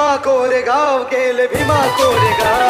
भीमा कोरेगाव गेले भीमा कोरेगाव